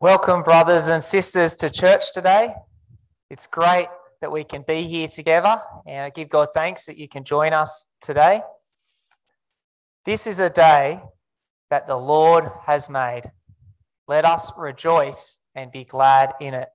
Welcome, brothers and sisters, to church today. It's great that we can be here together, and I give God thanks that you can join us today. This is a day that the Lord has made. Let us rejoice and be glad in it.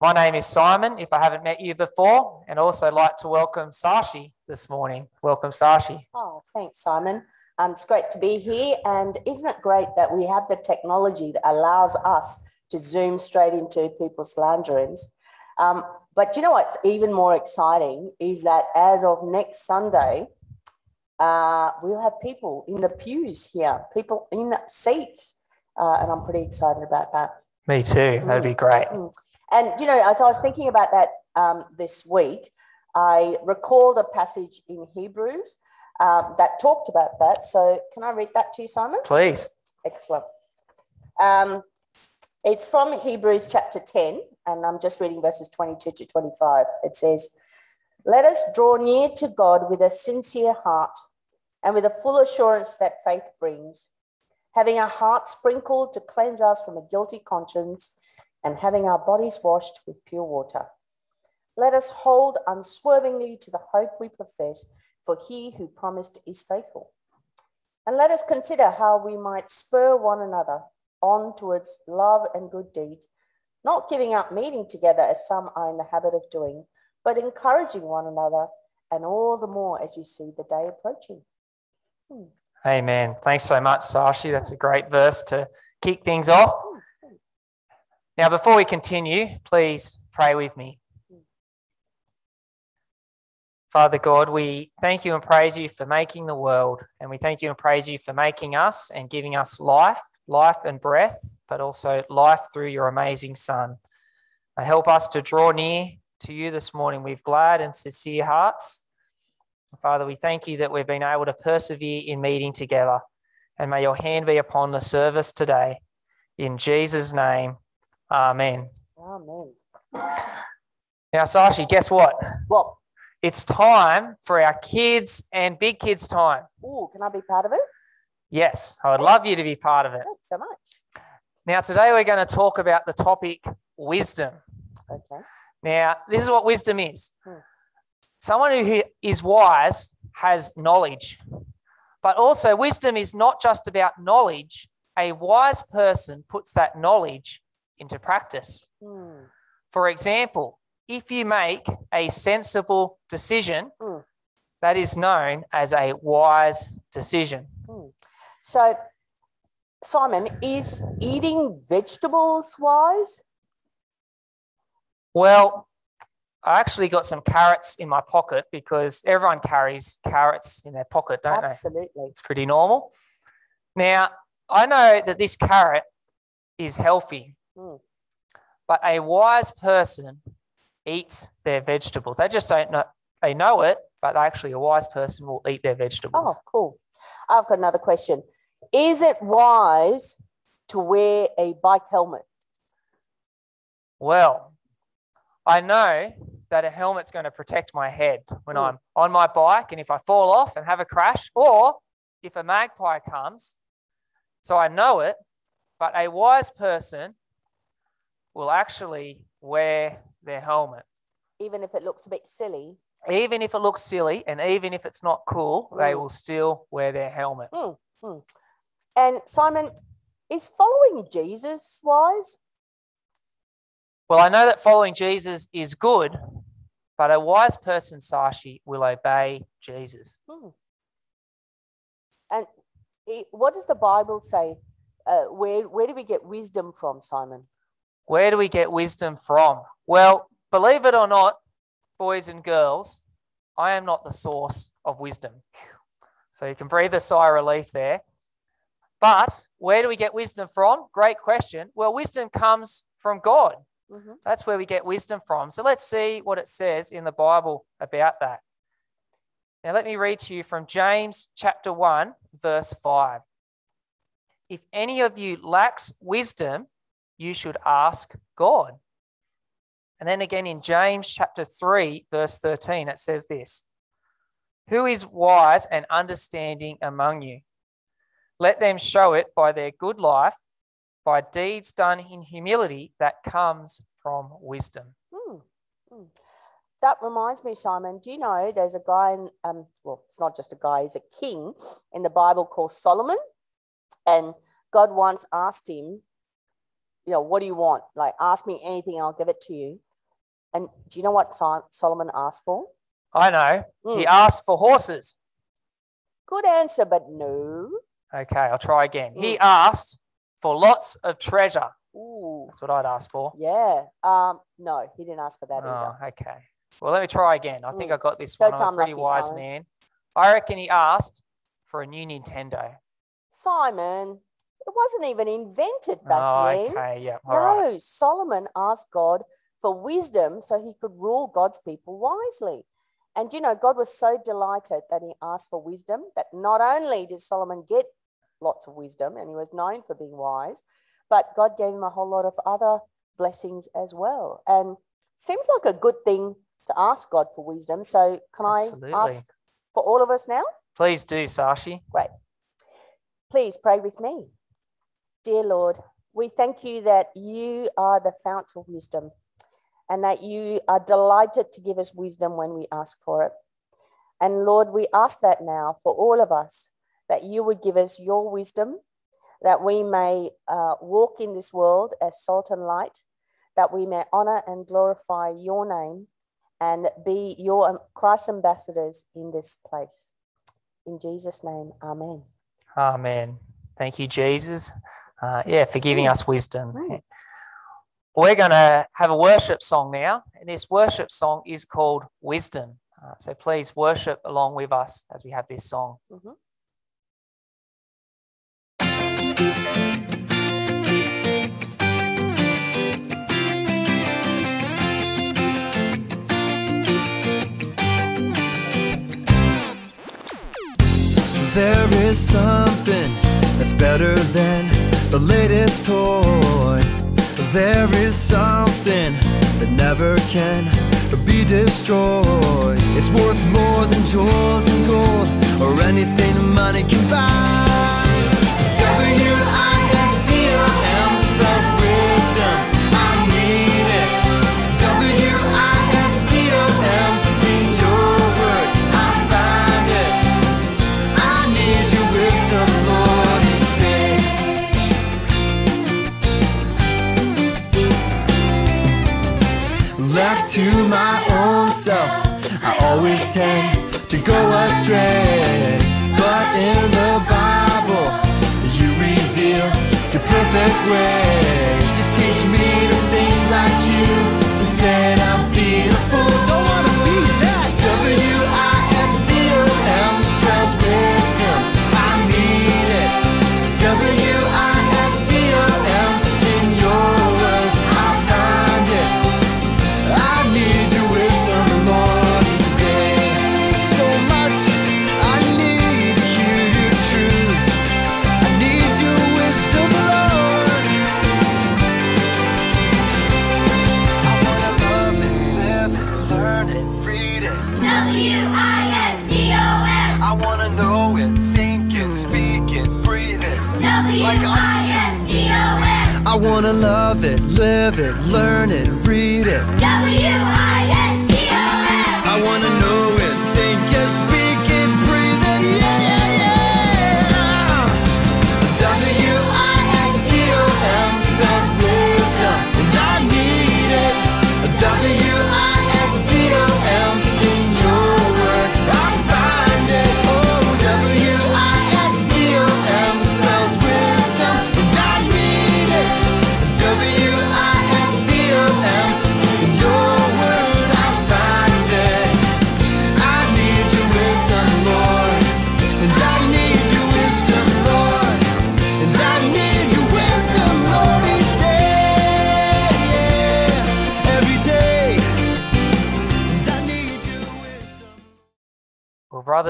My name is Simon, if I haven't met you before, and also like to welcome Sashi this morning. Welcome, Sashi. Oh, thanks, Simon. Um, it's great to be here. And isn't it great that we have the technology that allows us to zoom straight into people's lounge rooms? Um, but you know what's even more exciting is that as of next Sunday, uh, we'll have people in the pews here, people in the seats. Uh, and I'm pretty excited about that. Me too. That'd be great. Mm. And, you know, as I was thinking about that um, this week, I recalled a passage in Hebrews um, that talked about that. So, can I read that to you, Simon? Please. Excellent. Um, it's from Hebrews chapter 10, and I'm just reading verses 22 to 25. It says, Let us draw near to God with a sincere heart and with a full assurance that faith brings, having our hearts sprinkled to cleanse us from a guilty conscience and having our bodies washed with pure water. Let us hold unswervingly to the hope we profess, for he who promised is faithful. And let us consider how we might spur one another on towards love and good deeds, not giving up meeting together as some are in the habit of doing, but encouraging one another, and all the more as you see the day approaching. Hmm. Amen. Thanks so much, Sashi. That's a great verse to kick things off. Now, before we continue, please pray with me. Father God, we thank you and praise you for making the world, and we thank you and praise you for making us and giving us life, life and breath, but also life through your amazing Son. Help us to draw near to you this morning with glad and sincere hearts. Father, we thank you that we've been able to persevere in meeting together, and may your hand be upon the service today. In Jesus' name, Amen. Amen. Now, Sashi, guess what? What? It's time for our kids and big kids' time. Oh, can I be part of it? Yes, I would love you to be part of it. Thanks so much. Now, today we're going to talk about the topic wisdom. Okay. Now, this is what wisdom is Hmm. someone who is wise has knowledge, but also wisdom is not just about knowledge. A wise person puts that knowledge into practice. Hmm. For example, if you make a sensible decision, Mm. that is known as a wise decision. So, Simon, is eating vegetables wise? Well, I actually got some carrots in my pocket because everyone carries carrots in their pocket, don't they? Absolutely. It's pretty normal. Now, I know that this carrot is healthy, Mm. but a wise person eats their vegetables. They just don't know, they know it, but actually, a wise person will eat their vegetables. Oh, cool. I've got another question. Is it wise to wear a bike helmet? Well, I know that a helmet's going to protect my head when Mm. I'm on my bike and if I fall off and have a crash, or if a magpie comes. So I know it, but a wise person will actually wear their helmet. Even if it looks a bit silly. Even if it looks silly and even if it's not cool, they Mm. will still wear their helmet. And Simon, is following Jesus wise? Well, I know that following Jesus is good, but a wise person, Sashi, will obey Jesus. Hmm. And what does the Bible say? Uh, where, where do we get wisdom from, Simon? Where do we get wisdom from? Well, believe it or not, boys and girls, I am not the source of wisdom. So you can breathe a sigh of relief there. But where do we get wisdom from? Great question. Well, wisdom comes from God. Mhm. That's where we get wisdom from. So let's see what it says in the Bible about that. Now, let me read to you from James chapter 1, verse 5. If any of you lacks wisdom, you should ask God. And then again in James chapter 3, verse 13, it says this Who is wise and understanding among you? Let them show it by their good life by deeds done in humility that comes from wisdom. Hmm, hmm. That reminds me, Simon. Do you know there's a guy in, um, well, it's not just a guy, he's a king in the Bible called Solomon. And God once asked him, you know, what do you want? Like, ask me anything, I'll give it to you. And do you know what Solomon asked for? I know. He Mm. asked for horses. Good answer, but no. Okay, I'll try again. He Mm. asked for lots of treasure. Ooh, That's what I'd ask for. yeah. Um, no, he didn't ask for that either. Oh, okay. Well, let me try again. I think Mm. I got this Third one. I'm a pretty lucky, wise Simon. man. I reckon he asked for a new Nintendo. Simon, it wasn't even invented back oh, then. okay. Yeah. All right. No, Solomon asked God for wisdom so he could rule God's people wisely. And you know, God was so delighted that he asked for wisdom that not only did Solomon get lots of wisdom and he was known for being wise, but God gave him a whole lot of other blessings as well. And seems like a good thing to ask God for wisdom. So, can Absolutely. I ask for all of us now? Please do, Sashi. Great. Please pray with me. Dear Lord, we thank you that you are the fount of wisdom and that you are delighted to give us wisdom when we ask for it. And Lord, we ask that now for all of us, that you would give us your wisdom, that we may uh, walk in this world as salt and light, that we may honor and glorify your name and be your Christ ambassadors in this place. In Jesus' name, amen. Amen. Thank you, Jesus. Uh, yeah, for giving us wisdom. We're going to have a worship song now, and this worship song is called Wisdom. Uh, so please worship along with us as we have this song. Mhm. There is something that's better than the latest toy. There is something that never can be destroyed. It's worth more than jewels and gold or anything money can buy. To my own self, I always tend to go astray. But in the Bible, you reveal your perfect way. You teach me to think like you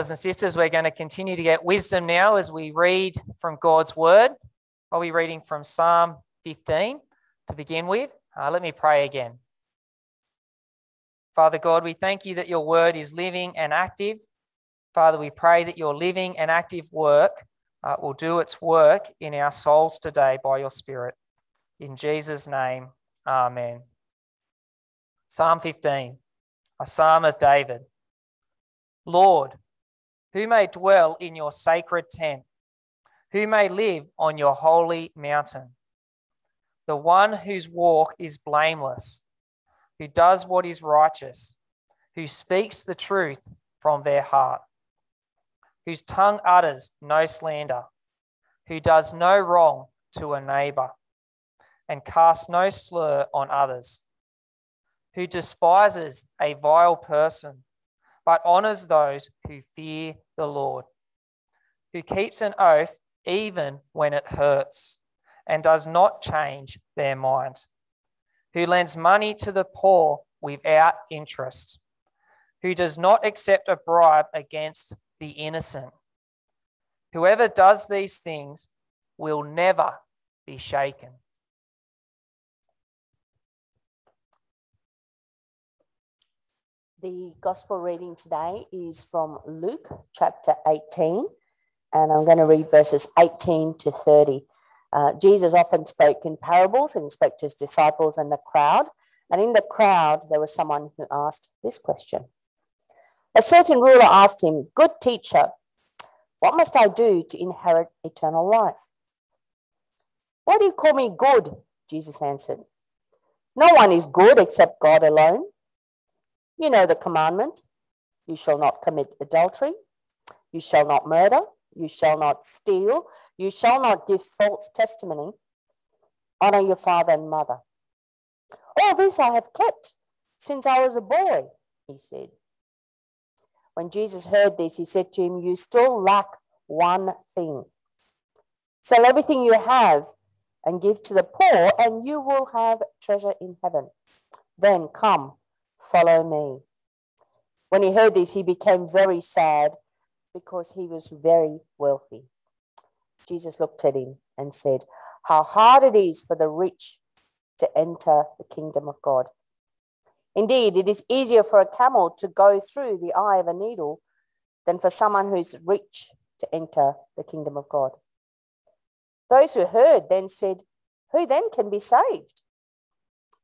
brothers and sisters, we're going to continue to get wisdom now as we read from God's word. I'll be reading from Psalm 15 to begin with. Uh, let me pray again. Father God, we thank you that your word is living and active. Father, we pray that your living and active work uh, will do its work in our souls today by your Spirit. In Jesus' name, Amen. Psalm 15, a psalm of David. Lord, who may dwell in your sacred tent? Who may live on your holy mountain? The one whose walk is blameless, who does what is righteous, who speaks the truth from their heart, whose tongue utters no slander, who does no wrong to a neighbor, and casts no slur on others, who despises a vile person, but honors those who fear the Lord, who keeps an oath even when it hurts, and does not change their mind, who lends money to the poor without interest, who does not accept a bribe against the innocent. Whoever does these things will never be shaken. The gospel reading today is from Luke chapter 18, and I'm going to read verses 18 to 30. Uh, Jesus often spoke in parables and spoke to his disciples and the crowd. And in the crowd, there was someone who asked this question. A certain ruler asked him, Good teacher, what must I do to inherit eternal life? Why do you call me good? Jesus answered. No one is good except God alone. You know the commandment you shall not commit adultery, you shall not murder, you shall not steal, you shall not give false testimony, honor your father and mother. All this I have kept since I was a boy, he said. When Jesus heard this, he said to him, You still lack one thing. Sell everything you have and give to the poor, and you will have treasure in heaven. Then come, follow me. When he heard this, he became very sad because he was very wealthy. Jesus looked at him and said, How hard it is for the rich to enter the kingdom of God. Indeed, it is easier for a camel to go through the eye of a needle than for someone who's rich to enter the kingdom of God. Those who heard then said, Who then can be saved?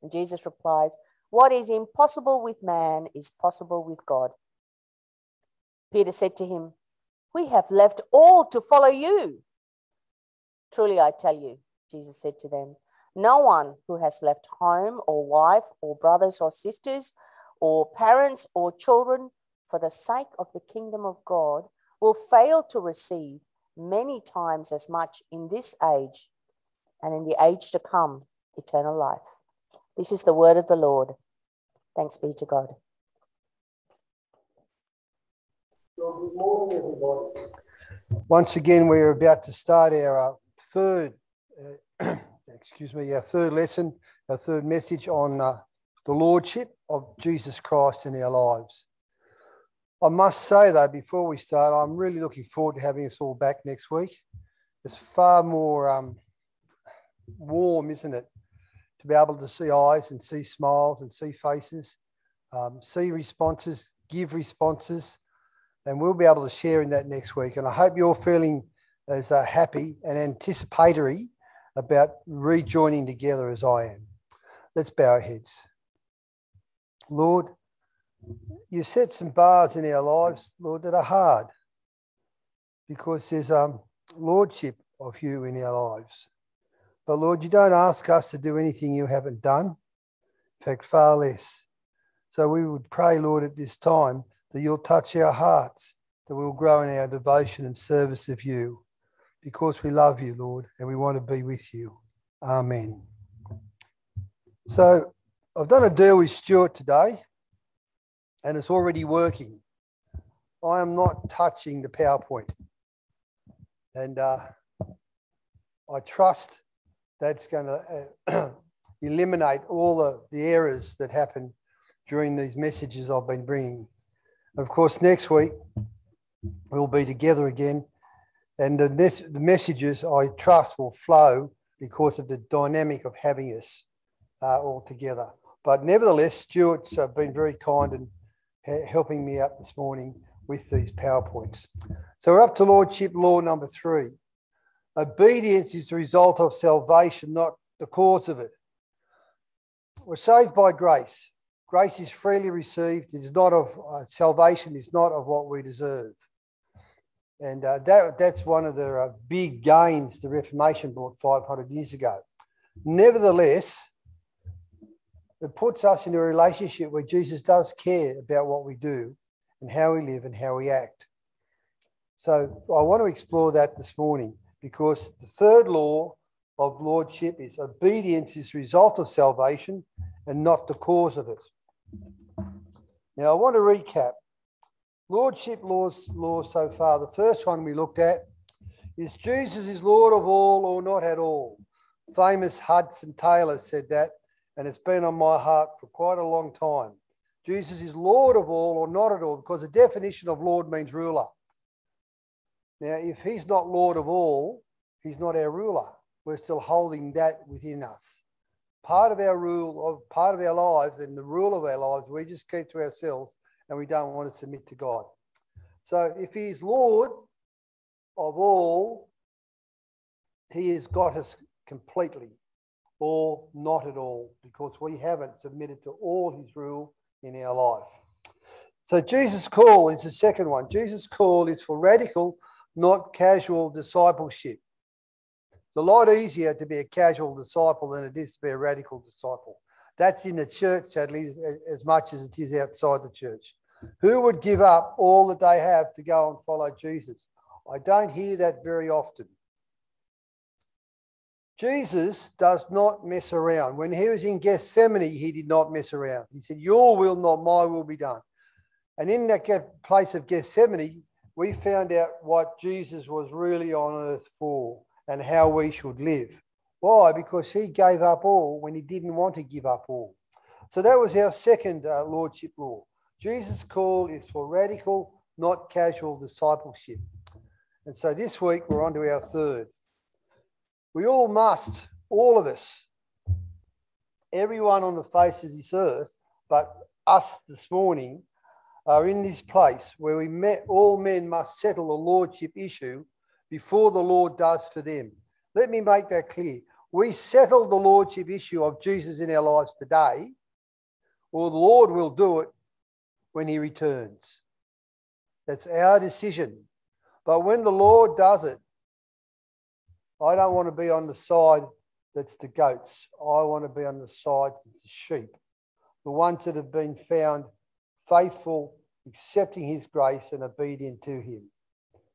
And Jesus replies, What is impossible with man is possible with God. Peter said to him, We have left all to follow you. Truly, I tell you, Jesus said to them, no one who has left home or wife or brothers or sisters or parents or children for the sake of the kingdom of God will fail to receive many times as much in this age and in the age to come eternal life. This is the word of the Lord. Thanks be to God. Good morning, everybody. Once again, we're about to start our uh, third, uh, excuse me, our third lesson, our third message on uh, the Lordship of Jesus Christ in our lives. I must say, though, before we start, I'm really looking forward to having us all back next week. It's far more um, warm, isn't it? Be able to see eyes and see smiles and see faces, um, see responses, give responses, and we'll be able to share in that next week. And I hope you're feeling as uh, happy and anticipatory about rejoining together as I am. Let's bow our heads. Lord, you set some bars in our lives, Lord, that are hard because there's um, lordship of you in our lives. But Lord, you don't ask us to do anything you haven't done. In fact, far less. So we would pray, Lord, at this time that you'll touch our hearts, that we'll grow in our devotion and service of you because we love you, Lord, and we want to be with you. Amen. So I've done a deal with Stuart today, and it's already working. I am not touching the PowerPoint. And uh, I trust that's going to uh, eliminate all the, the errors that happen during these messages I've been bringing. Of course, next week we'll be together again and the, mes- the messages I trust will flow because of the dynamic of having us uh, all together. But nevertheless, Stuart's uh, been very kind and ha- helping me out this morning with these PowerPoints. So we're up to Lordship Law number three. Obedience is the result of salvation, not the cause of it. We're saved by grace. Grace is freely received. It is not of uh, salvation. Is not of what we deserve, and uh, that that's one of the uh, big gains the Reformation brought 500 years ago. Nevertheless, it puts us in a relationship where Jesus does care about what we do and how we live and how we act. So I want to explore that this morning because the third law of lordship is obedience is the result of salvation and not the cause of it. Now I want to recap. Lordship laws, laws so far. The first one we looked at is Jesus is Lord of all or not at all. Famous Hudson Taylor said that, and it's been on my heart for quite a long time. Jesus is Lord of all or not at all, because the definition of Lord means ruler. Now, if he's not Lord of all, he's not our ruler. We're still holding that within us. Part of our rule, of part of our lives, and the rule of our lives, we just keep to ourselves, and we don't want to submit to God. So, if he's Lord of all, he has got us completely, or not at all, because we haven't submitted to all his rule in our life. So, Jesus' call is the second one. Jesus' call is for radical, not casual discipleship. It's a lot easier to be a casual disciple than it is to be a radical disciple. That's in the church, sadly, as much as it is outside the church. Who would give up all that they have to go and follow Jesus? I don't hear that very often. Jesus does not mess around. When he was in Gethsemane, he did not mess around. He said, Your will, not my will, be done. And in that place of Gethsemane, we found out what Jesus was really on earth for and how we should live. Why? Because he gave up all when he didn't want to give up all. So that was our second uh, lordship law. Jesus' call is for radical, not casual discipleship. And so this week we're on to our third. We all must, all of us, everyone on the face of this earth, but us this morning, are in this place where we met all men must settle the lordship issue before the Lord does for them. Let me make that clear. We settle the lordship issue of Jesus in our lives today, or the Lord will do it when he returns. That's our decision. But when the Lord does it, I don't want to be on the side that's the goats. I want to be on the side that's the sheep, the ones that have been found faithful, accepting his grace and obedient to him.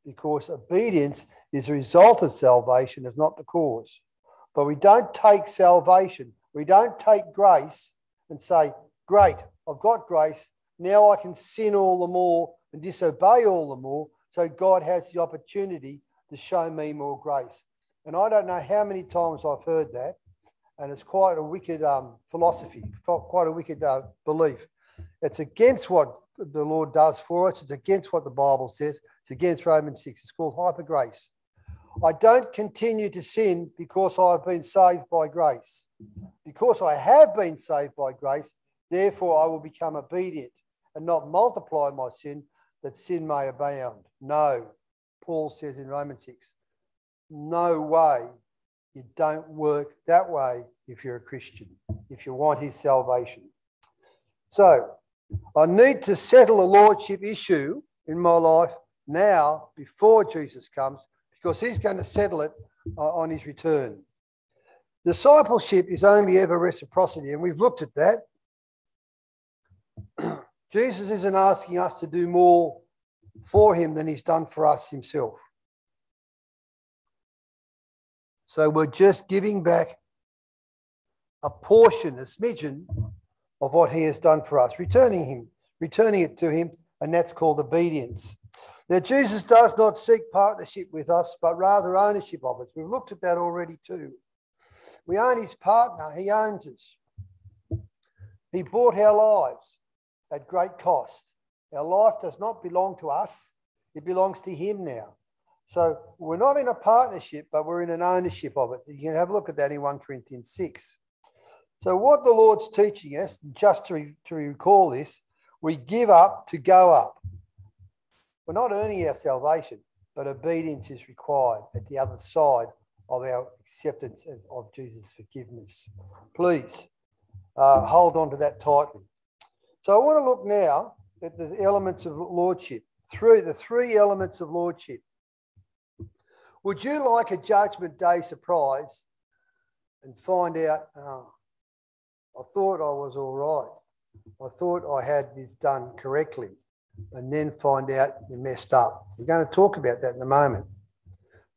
Because obedience is the result of salvation, is not the cause. But we don't take salvation, we don't take grace and say, Great, I've got grace. Now I can sin all the more and disobey all the more. So God has the opportunity to show me more grace. And I don't know how many times I've heard that. And it's quite a wicked um, philosophy, quite a wicked uh, belief. It's against what the Lord does for us. It's against what the Bible says. It's against Romans 6. It's called hyper grace. I don't continue to sin because I've been saved by grace. Because I have been saved by grace, therefore I will become obedient and not multiply my sin that sin may abound. No, Paul says in Romans 6 no way. You don't work that way if you're a Christian, if you want his salvation. So I need to settle a lordship issue in my life now before Jesus comes because he's going to settle it uh, on his return. Discipleship is only ever reciprocity, and we've looked at that. Jesus isn't asking us to do more for him than he's done for us himself. So we're just giving back a portion, a smidgen of what he has done for us, returning him, returning it to him, and that's called obedience. Now, Jesus does not seek partnership with us, but rather ownership of us. We've looked at that already too. We own his partner, he owns us. He bought our lives at great cost. Our life does not belong to us, it belongs to him now. So we're not in a partnership, but we're in an ownership of it. You can have a look at that in 1 Corinthians 6. So what the Lord's teaching us, just to, re- to recall this, we give up to go up. We're not earning our salvation. but obedience is required at the other side of our acceptance of, Jesus' forgiveness. Please uh, hold on to that tightly. So I want to look now at the elements of lordship, through the three elements of lordship. Would you like a judgment day surprise and find out, oh, I thought I was all right. I thought I had this done correctly, and then find out you messed up. We're going to talk about that in a moment.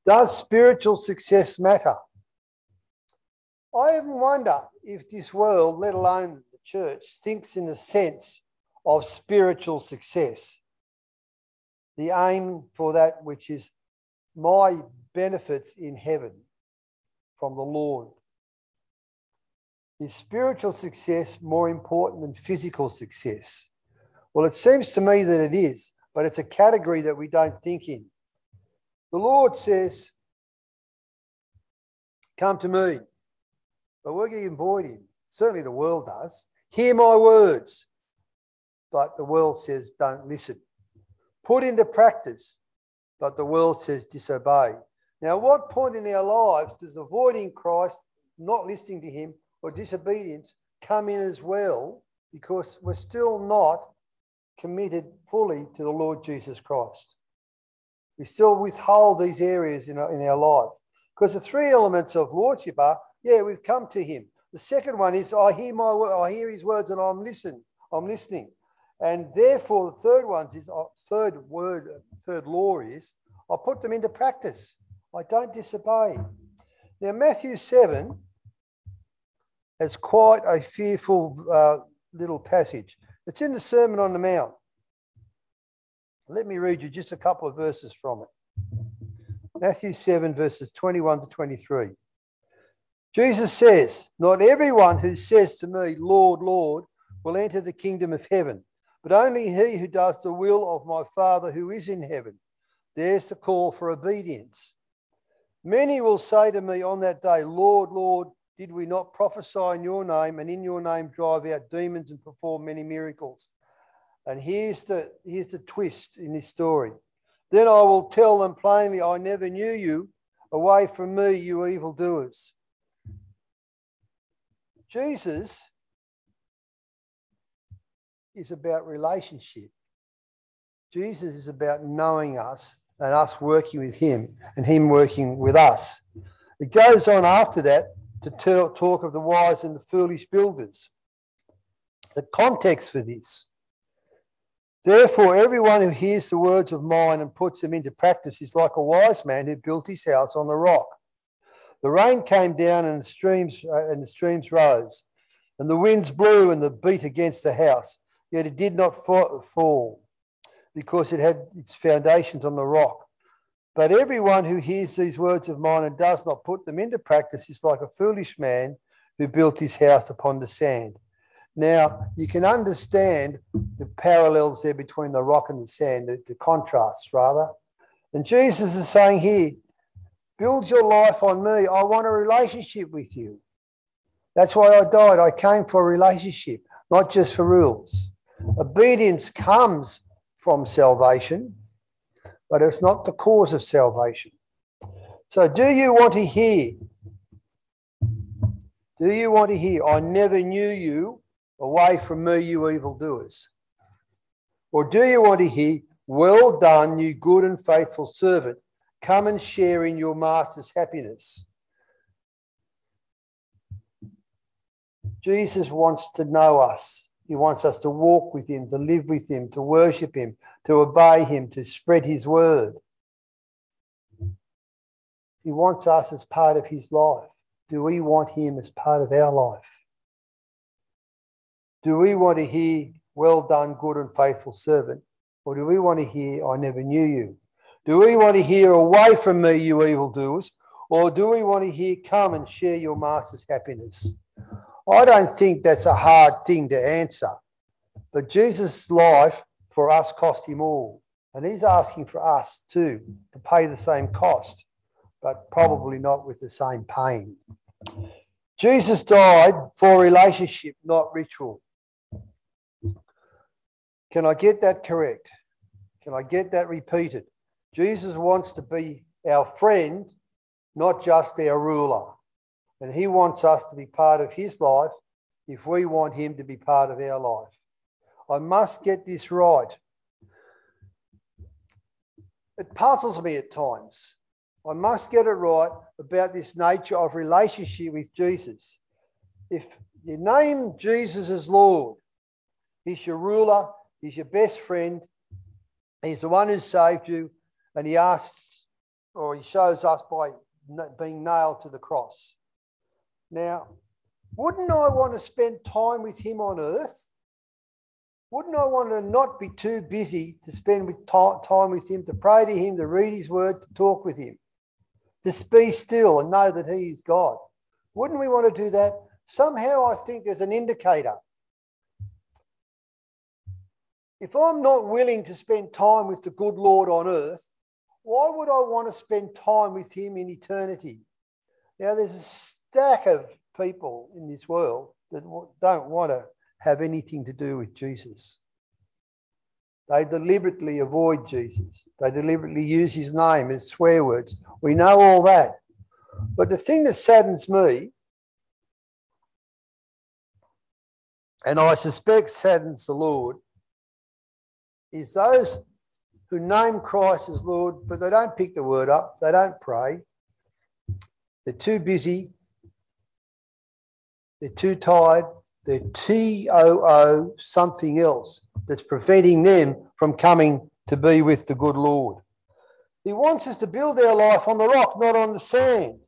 Does spiritual success matter? I even wonder if this world, let alone the church, thinks in the sense of spiritual success. The aim for that which is my benefits in heaven from the Lord. Is spiritual success more important than physical success? Well, it seems to me that it is, but it's a category that we don't think in. The Lord says, Come to me. But we're going to avoid him. Certainly the world does. Hear my words. But the world says, Don't listen. Put into practice. But the world says, Disobey. Now, what point in our lives does avoiding Christ, not listening to him, or disobedience come in as well? Because we're still not committed fully to the Lord Jesus Christ. We still withhold these areas in our, in our life. Because the three elements of lordship are, yeah, we've come to him. The second one is, I hear my I hear his words and I'm listening. I'm listening. And therefore, the third one is, uh, third word, third law is, I put them into practice. I don't disobey. Now, Matthew 7 has quite a fearful uh, little passage. It's in the Sermon on the Mount. Let me read you just a couple of verses from it. Matthew 7, verses 21 to 23. Jesus says, Not everyone who says to me, Lord, Lord, will enter the kingdom of heaven, but only he who does the will of my Father who is in heaven. There's the call for obedience. Many will say to me on that day, Lord, Lord, did we not prophesy in your name and in your name drive out demons and perform many miracles? And here's the, here's the twist in this story. Then I will tell them plainly, I never knew you. Away from me, you evildoers. Jesus is about relationship. Jesus is about knowing us and us working with him and him working with us. It goes on after that to talk of the wise and the foolish builders. The context for this. Therefore, everyone who hears the words of mine and puts them into practice is like a wise man who built his house on the rock. The rain came down and the streams uh, and the streams rose, and the winds blew and the beat against the house. Yet it did not fall, because it had its foundations on the rock. But everyone who hears these words of mine and does not put them into practice is like a foolish man who built his house upon the sand. Now, you can understand the parallels there between the rock and the sand, the, the contrasts, rather. And Jesus is saying here, build your life on me. I want a relationship with you. That's why I died. I came for a relationship, not just for rules. Obedience comes from salvation, but it's not the cause of salvation. So, do you want to hear? Do you want to hear? I never knew you. Away from me, you evildoers. Or do you want to hear? Well done, you good and faithful servant. Come and share in your master's happiness. Jesus wants to know us. He wants us to walk with him, to live with him, to worship him, to obey him, to spread his word. He wants us as part of his life. Do we want him as part of our life? Do we want to hear, well done, good and faithful servant? Or do we want to hear, I never knew you? Do we want to hear, away from me, you evildoers? Or do we want to hear, come and share your master's happiness? I don't think that's a hard thing to answer. But Jesus' life for us cost him all. And he's asking for us too to pay the same cost, but probably not with the same pain. Jesus died for relationship, not ritual. Can I get that correct? Can I get that repeated? Jesus wants to be our friend, not just our ruler. And he wants us to be part of his life if we want him to be part of our life. I must get this right. It puzzles me at times. I must get it right about this nature of relationship with Jesus. If you name Jesus as Lord, He's your ruler, He's your best friend, He's the one who saved you, and He asks or He shows us by being nailed to the cross. Now, wouldn't I want to spend time with Him on earth? Wouldn't I want to not be too busy to spend with ti- time with Him, to pray to Him, to read His Word, to talk with Him, to be still and know that He is God? Wouldn't we want to do that? Somehow, I think there's an indicator. If I'm not willing to spend time with the good Lord on earth, why would I want to spend time with Him in eternity? Now, there's a stack of people in this world that don't want to have anything to do with Jesus. They deliberately avoid Jesus. They deliberately use his name as swear words. We know all that. But the thing that saddens me, and I suspect saddens the Lord, is those who name Christ as Lord, but they don't pick the word up, they don't pray, they're too busy, they're too tired, they're TOO something else that's preventing them from coming to be with the good Lord. He wants us to build our life on the rock, not on the sand.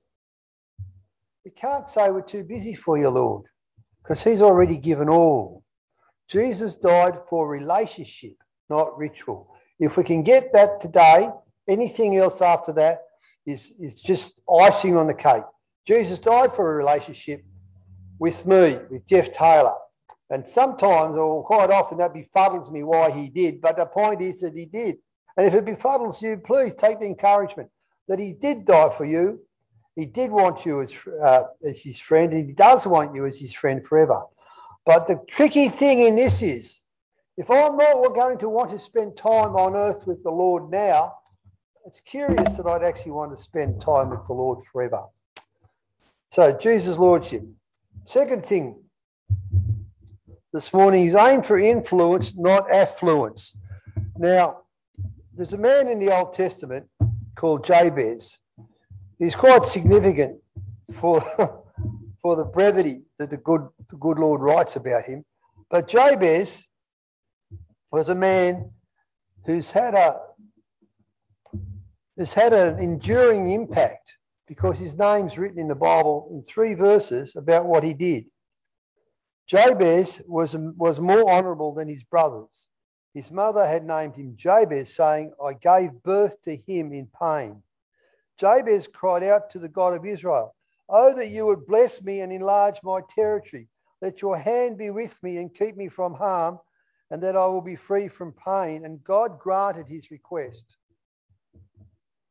We can't say we're too busy for you, Lord, because He's already given all. Jesus died for relationship, not ritual. If we can get that today, anything else after that is, is just icing on the cake. Jesus died for a relationship with me, with Geoff Taylor. And sometimes, or quite often, that befuddles me why he did. But the point is that he did. And if it befuddles you, please take the encouragement that he did die for you. He did want you as, uh, as his friend, and he does want you as his friend forever. But the tricky thing in this is if I'm not going to want to spend time on earth with the Lord now, it's curious that I'd actually want to spend time with the Lord forever. So, Jesus' Lordship. Second thing this morning is aim for influence, not affluence. Now, there's a man in the Old Testament called Jabez. He's quite significant for, for the brevity that the good, the good Lord writes about him. But Jabez was a man who's had a who's had an enduring impact because his name's written in the Bible in three verses about what he did. Jabez was, was more honourable than his brothers. His mother had named him Jabez, saying, I gave birth to him in pain. Jabez cried out to the God of Israel, Oh, that you would bless me and enlarge my territory. Let your hand be with me and keep me from harm, and that I will be free from pain. And God granted his request.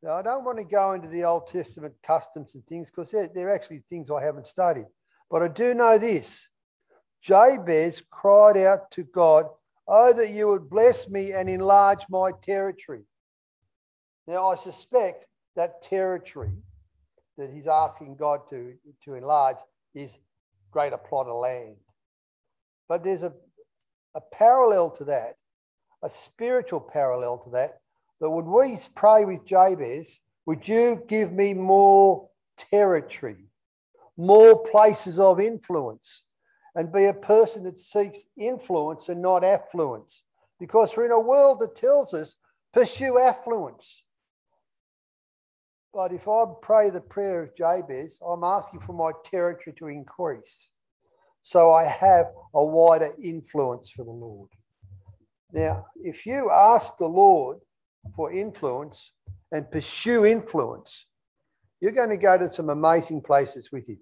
Now, I don't want to go into the Old Testament customs and things because they're, they're actually things I haven't studied. But I do know this Jabez cried out to God, Oh, that you would bless me and enlarge my territory. Now, I suspect that territory that he's asking God to, to enlarge is greater plot of land. But there's a, a parallel to that, a spiritual parallel to that, that would we pray with Jabez, would you give me more territory, more places of influence, and be a person that seeks influence and not affluence? Because we're in a world that tells us pursue affluence. But if I pray the prayer of Jabez, I'm asking for my territory to increase so I have a wider influence for the Lord. Now, if you ask the Lord for influence and pursue influence, you're going to go to some amazing places with Him.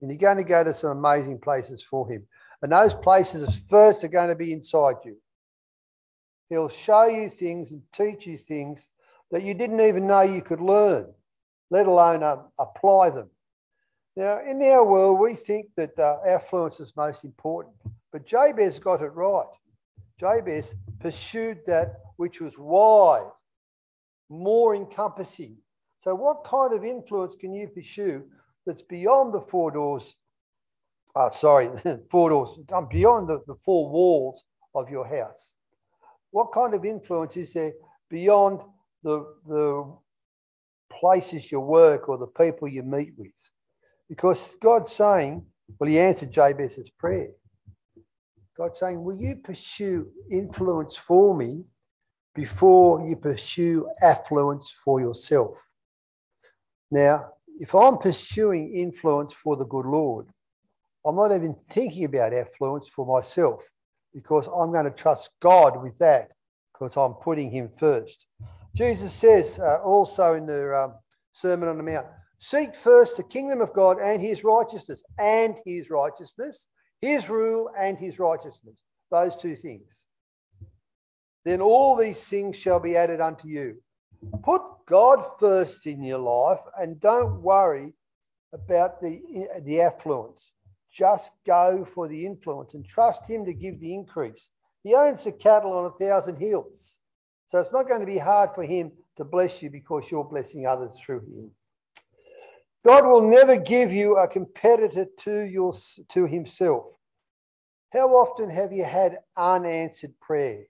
And you're going to go to some amazing places for Him. And those places first are going to be inside you. He'll show you things and teach you things that you didn't even know you could learn, let alone uh, apply them. Now, in our world, we think that uh, affluence is most important, but Jabez got it right. Jabez pursued that which was wide, more encompassing. So, what kind of influence can you pursue that's beyond the four doors? Uh, sorry, four doors, um, beyond the, the four walls of your house? What kind of influence is there beyond the, the places you work or the people you meet with? Because God's saying, well, He answered Jabez's prayer. God's saying, Will you pursue influence for me before you pursue affluence for yourself? Now, if I'm pursuing influence for the good Lord, I'm not even thinking about affluence for myself because I'm going to trust God with that because I'm putting Him first. Jesus says uh, also in the um, Sermon on the Mount seek first the kingdom of God and His righteousness, and His righteousness, His rule and His righteousness. Those two things. Then all these things shall be added unto you. Put God first in your life and don't worry about the, the affluence. Just go for the influence and trust Him to give the increase. He owns the cattle on a thousand hills. So it's not going to be hard for Him to bless you because you're blessing others through Him. God will never give you a competitor to, your, to Himself. How often have you had unanswered prayer?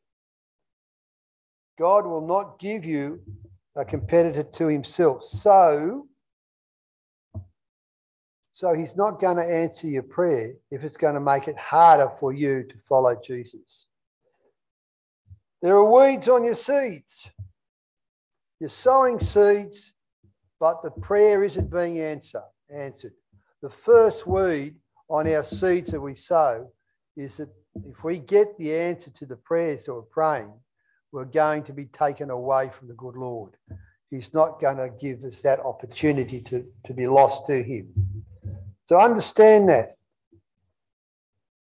God will not give you a competitor to Himself. So, so he's not going to answer your prayer if it's going to make it harder for you to follow Jesus. There are weeds on your seeds. You're sowing seeds, but the prayer isn't being answer, answered. The first weed on our seeds that we sow is that if we get the answer to the prayers that we're praying, we're going to be taken away from the good Lord. He's not going to give us that opportunity to, to be lost to Him. So understand that.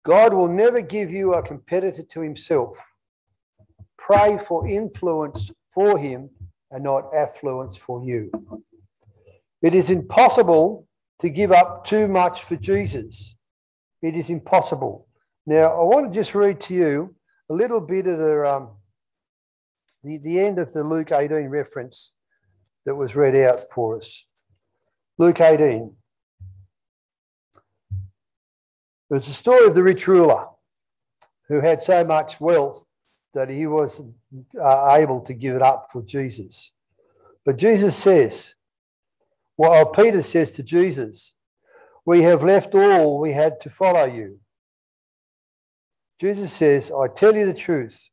God will never give you a competitor to himself. Pray for influence for him and not affluence for you. It is impossible to give up too much for Jesus. It is impossible. Now, I want to just read to you a little bit of the, um, the, the end of the Luke 18 reference that was read out for us. Luke 18. It's the story of the rich ruler who had so much wealth that he was uh, able to give it up for Jesus. But Jesus says, well, Peter says to Jesus, We have left all we had to follow you. Jesus says, I tell you the truth.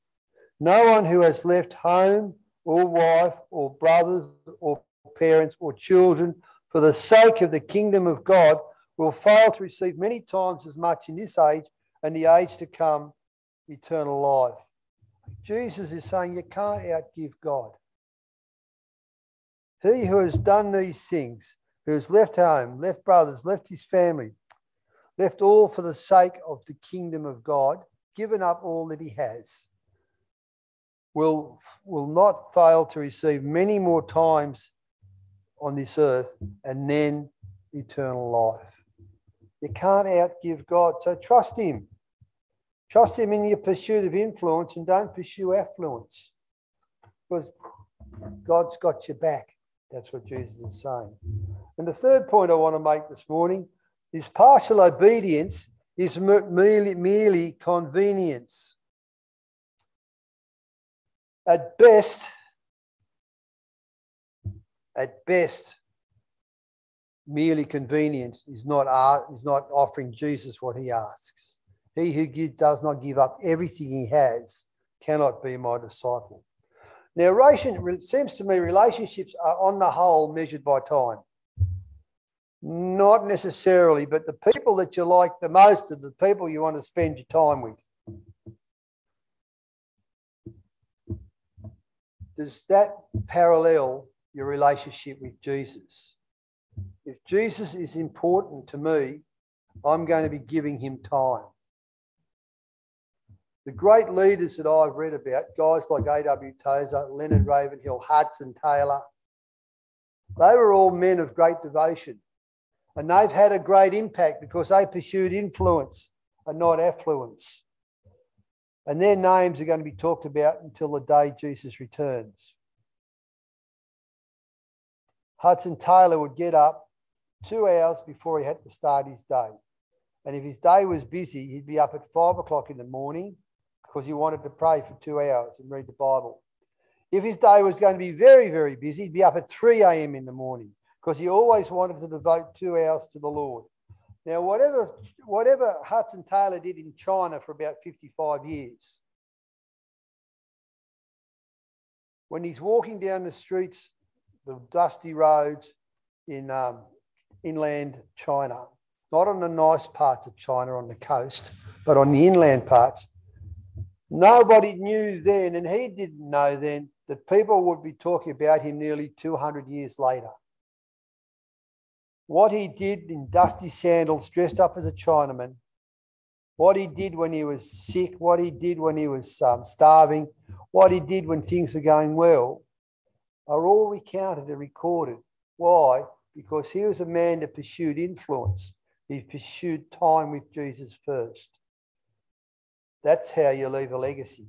No one who has left home or wife or brothers or parents or children for the sake of the kingdom of God will fail to receive many times as much in this age and the age to come eternal life. Jesus is saying you can't outgive God. He who has done these things, who has left home, left brothers, left his family, left all for the sake of the kingdom of God, given up all that he has, will, will not fail to receive many more times on this earth and then eternal life. You can't outgive God. So trust Him. Trust Him in your pursuit of influence and don't pursue affluence because God's got your back. That's what Jesus is saying. And the third point I want to make this morning is partial obedience is merely, merely convenience. At best, at best, merely convenience is not, is not offering Jesus what he asks. He who give, does not give up everything he has cannot be my disciple. Now, it seems to me relationships are on the whole measured by time. Not necessarily, but the people that you like the most are the people you want to spend your time with. Does that parallel your relationship with Jesus? If Jesus is important to me, I'm going to be giving him time. The great leaders that I've read about, guys like A.W. Tozer, Leonard Ravenhill, Hudson Taylor, they were all men of great devotion. And they've had a great impact because they pursued influence and not affluence. And their names are going to be talked about until the day Jesus returns. Hudson Taylor would get up two hours before he had to start his day. And if his day was busy, he'd be up at five o'clock in the morning because he wanted to pray for two hours and read the Bible. If his day was going to be very, very busy, he'd be up at 3 a.m. in the morning because he always wanted to devote two hours to the Lord. Now, whatever, whatever Hudson Taylor did in China for about 55 years, when he's walking down the streets, the dusty roads in um, inland China, not on the nice parts of China on the coast, but on the inland parts, nobody knew then, and he didn't know then, that people would be talking about him nearly 200 years later. What he did in dusty sandals, dressed up as a Chinaman, what he did when he was sick, what he did when he was um, starving, what he did when things were going well, are all recounted and recorded. Why? Because he was a man that pursued influence. He pursued time with Jesus first. That's how you leave a legacy.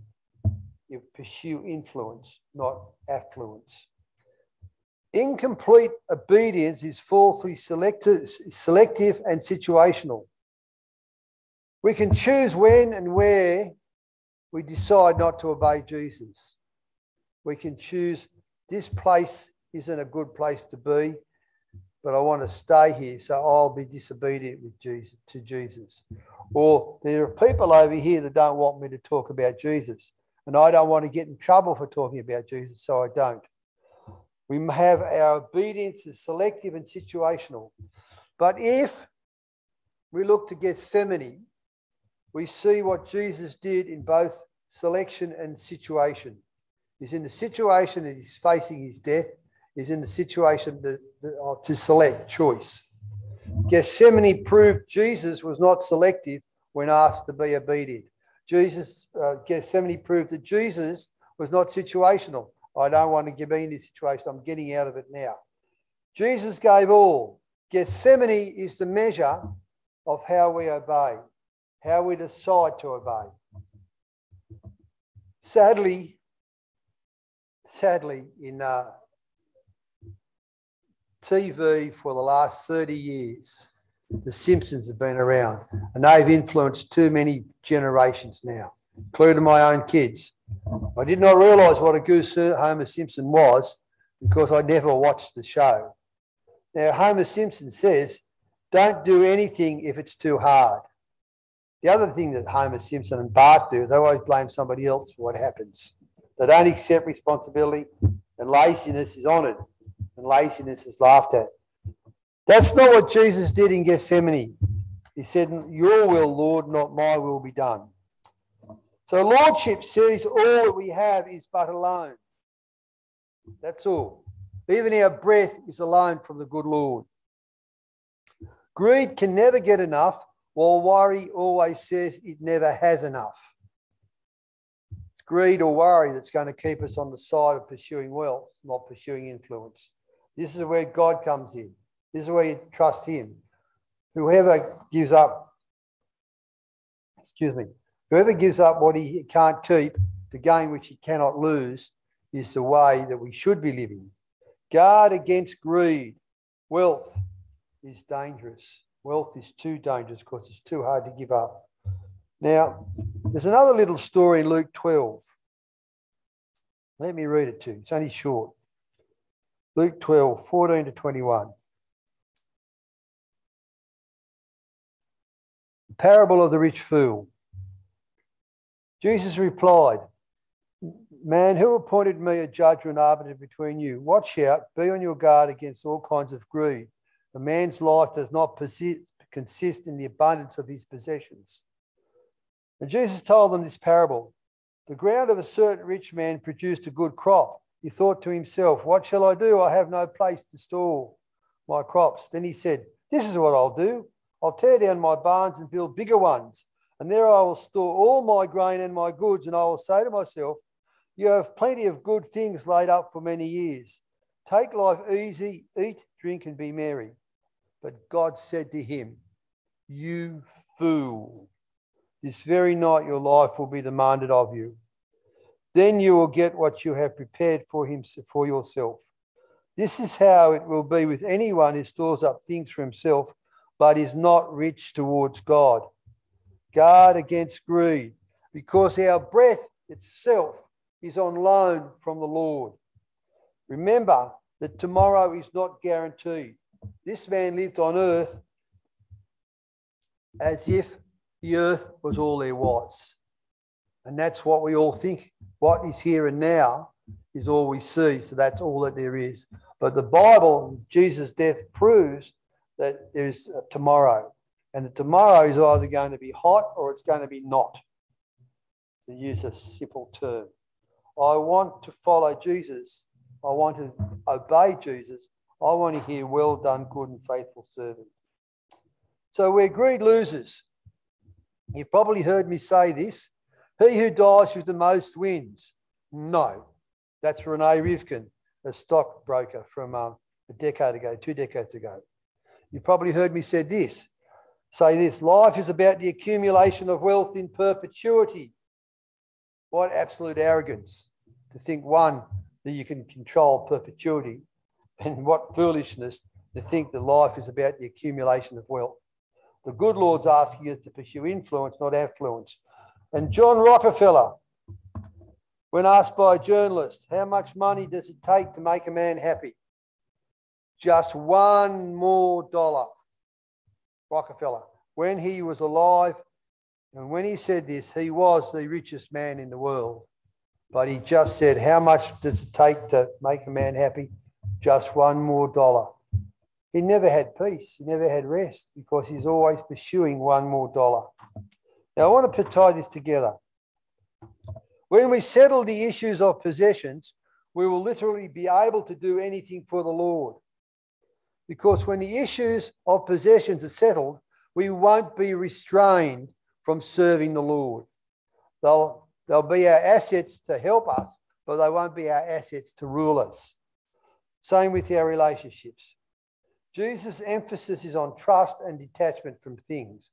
You pursue influence, not affluence. Incomplete obedience is selective, selective and situational. We can choose when and where we decide not to obey Jesus. We can choose this place isn't a good place to be, but I want to stay here, so I'll be disobedient with Jesus to Jesus. Or there are people over here that don't want me to talk about Jesus, and I don't want to get in trouble for talking about Jesus, so I don't. We have our obedience is selective and situational. But if we look to Gethsemane, we see what Jesus did in both selection and situation. He's in the situation that he's facing his death, he's in the situation that, to select choice. Gethsemane proved Jesus was not selective when asked to be obedient. Jesus, uh, Gethsemane proved that Jesus was not situational. I don't want to be in this situation. I'm getting out of it now. Jesus gave all. Gethsemane is the measure of how we obey, how we decide to obey. Sadly, sadly, in uh, TV for the last 30 years, the Simpsons have been around and they've influenced too many generations now, including my own kids. I did not realise what a goose Homer Simpson was because I never watched the show. Now, Homer Simpson says, don't do anything if it's too hard. The other thing that Homer Simpson and Bart do is they always blame somebody else for what happens. They don't accept responsibility, and laziness is honoured, and laziness is laughed at. That's not what Jesus did in Gethsemane. He said, Your will, Lord, not my will be done. So lordship says all we have is but a loan. That's all. Even our breath is a loan from the good Lord. Greed can never get enough, while worry always says it never has enough. It's greed or worry that's going to keep us on the side of pursuing wealth, not pursuing influence. This is where God comes in. This is where you trust Him. Whoever gives up, excuse me, Whoever gives up what he can't keep to gain which he cannot lose is the way that we should be living. Guard against greed. Wealth is dangerous. Wealth is too dangerous because it's too hard to give up. Now, there's another little story in Luke 12. Let me read it to you. It's only short. Luke 12, 14 to 21. The parable of the rich fool. Jesus replied, Man, who appointed me a judge and arbiter between you? Watch out, be on your guard against all kinds of greed. A man's life does not consist in the abundance of his possessions. And Jesus told them this parable The ground of a certain rich man produced a good crop. He thought to himself, What shall I do? I have no place to store my crops. Then he said, This is what I'll do. I'll tear down my barns and build bigger ones and there I will store all my grain and my goods, and I will say to myself, You have plenty of good things laid up for many years. Take life easy, eat, drink, and be merry. But God said to him, You fool, this very night your life will be demanded of you. Then you will get what you have prepared for him for yourself. This is how it will be with anyone who stores up things for himself, but is not rich towards God. Guard against greed, because our breath itself is on loan from the Lord. Remember that tomorrow is not guaranteed. This man lived on earth as if the earth was all there was. And that's what we all think. What is here and now is all we see. So that's all that there is. But the Bible, Jesus' death proves that there's tomorrow. And the tomorrow is either going to be hot or it's going to be not, to use a simple term. I want to follow Jesus. I want to obey Jesus. I want to hear, well done, good and faithful servant. So we're greed losers. You've probably heard me say this. He who dies with the most wins. No, that's René Rivkin, a stockbroker from um, a decade ago, two decades ago. You've probably heard me say this. Say this life is about the accumulation of wealth in perpetuity. What absolute arrogance to think, one, that you can control perpetuity, and what foolishness to think that life is about the accumulation of wealth. The good Lord's asking us to pursue influence, not affluence. And John Rockefeller, when asked by a journalist, how much money does it take to make a man happy? Just one more dollar. Rockefeller, when he was alive, and when he said this, he was the richest man in the world. But he just said, How much does it take to make a man happy? Just one more dollar. He never had peace, he never had rest because he's always pursuing one more dollar. Now, I want to tie this together. When we settle the issues of possessions, we will literally be able to do anything for the Lord. Because when the issues of possessions are settled, we won't be restrained from serving the Lord. They'll, they'll be our assets to help us, but they won't be our assets to rule us. Same with our relationships. Jesus' emphasis is on trust and detachment from things.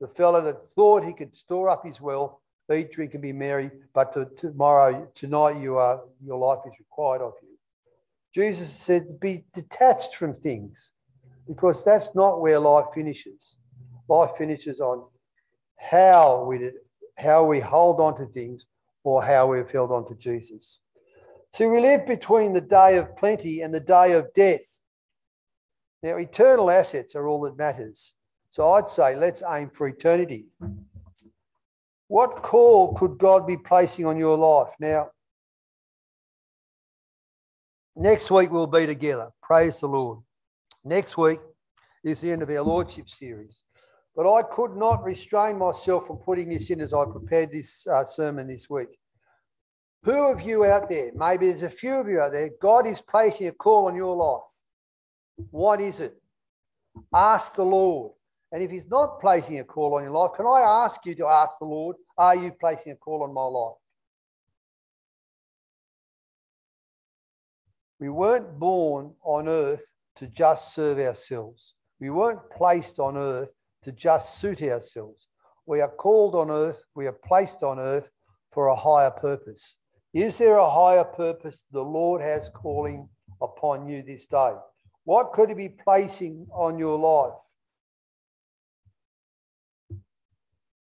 The fellow that thought he could store up his wealth, eat, drink, and be merry, but to, tomorrow, tonight, you are your life is required of you. Jesus said, be detached from things, because that's not where life finishes. Life finishes on how we how we hold on to things or how we've held on to Jesus. So we live between the day of plenty and the day of death. Now, eternal assets are all that matters. So I'd say let's aim for eternity. What call could God be placing on your life? Now, next week we'll be together. Praise the Lord. Next week is the end of our Lordship series. But I could not restrain myself from putting this in as I prepared this uh, sermon this week. Who of you out there, maybe there's a few of you out there, God is placing a call on your life. What is it? Ask the Lord. And if He's not placing a call on your life, can I ask you to ask the Lord, are you placing a call on my life? We weren't born on earth to just serve ourselves. We weren't placed on earth to just suit ourselves. We are called on earth, we are placed on earth for a higher purpose. Is there a higher purpose the Lord has calling upon you this day? What could He be placing on your life?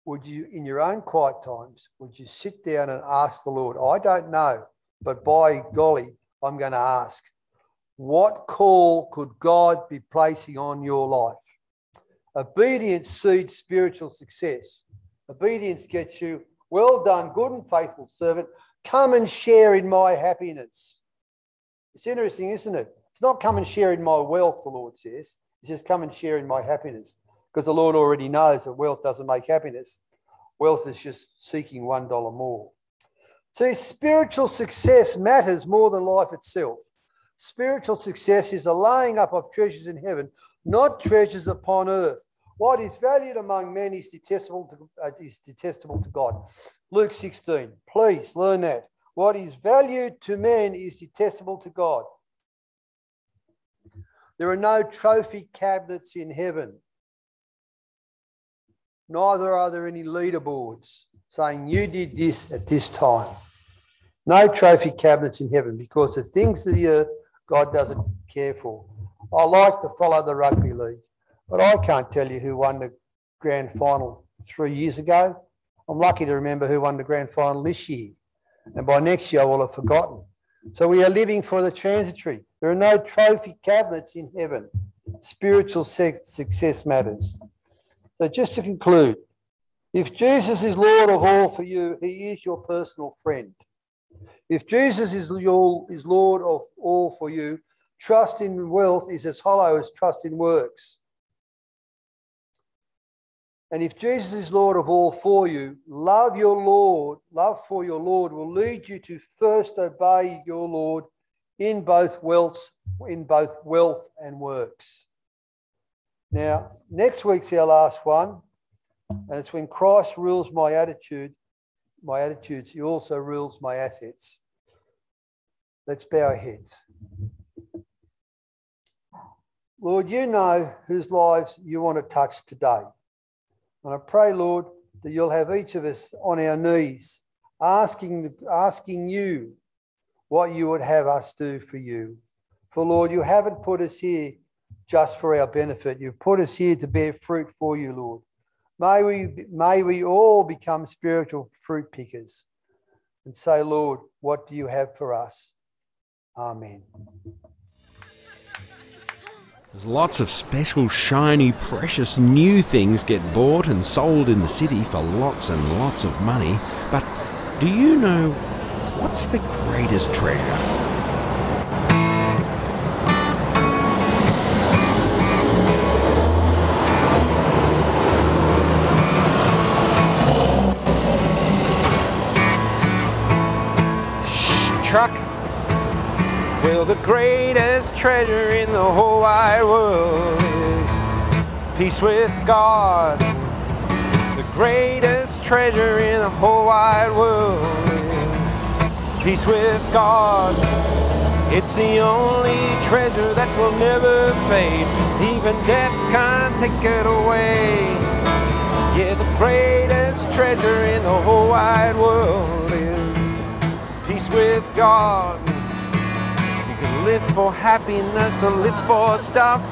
Would you, in your own quiet times, would you sit down and ask the Lord? I don't know, but by golly, I'm going to ask. What call could God be placing on your life? Obedience seeds spiritual success. Obedience gets you, well done, good and faithful servant. Come and share in my happiness. It's interesting, isn't it? It's not come and share in my wealth, the Lord says. It's just come and share in my happiness. Because the Lord already knows that wealth doesn't make happiness. Wealth is just seeking $1 more. See, spiritual success matters more than life itself. Spiritual success is a laying up of treasures in heaven, not treasures upon earth. What is valued among men is detestable to, uh, is detestable to God. Luke 16. Please learn that. What is valued to men is detestable to God. There are no trophy cabinets in heaven. Neither are there any leaderboards saying you did this at this time. No trophy cabinets in heaven because the things of the earth God doesn't care for. I like to follow the rugby league, but I can't tell you who won the grand final three years ago. I'm lucky to remember who won the grand final this year. And by next year, I will have forgotten. So we are living for the transitory. There are no trophy cabinets in heaven. Spiritual success matters. So just to conclude, if Jesus is Lord of all for you, he is your personal friend. If Jesus is, your, is Lord of all for you, trust in wealth is as hollow as trust in works. And if Jesus is Lord of all for you, love your Lord, love for your Lord will lead you to first obey your Lord in both wealth, in both wealth and works. Now, next week's our last one, and it's when Christ rules my attitude, my attitudes, he also rules my assets. Let's bow our heads. Lord, you know whose lives you want to touch today. And I pray, Lord, that you'll have each of us on our knees asking, asking you what you would have us do for you. For, Lord, you haven't put us here just for our benefit. You've put us here to bear fruit for you, Lord. May we, may we all become spiritual fruit pickers and say, Lord, what do you have for us? Amen. There's lots of special, shiny, precious new things get bought and sold in the city for lots and lots of money. But do you know what's the greatest treasure? The greatest treasure in the whole wide world is peace with God. The greatest treasure in the whole wide world is peace with God. It's the only treasure that will never fade. Even death can't take it away. Yeah, the greatest treasure in the whole wide world is peace with God. For happiness or live for stuff.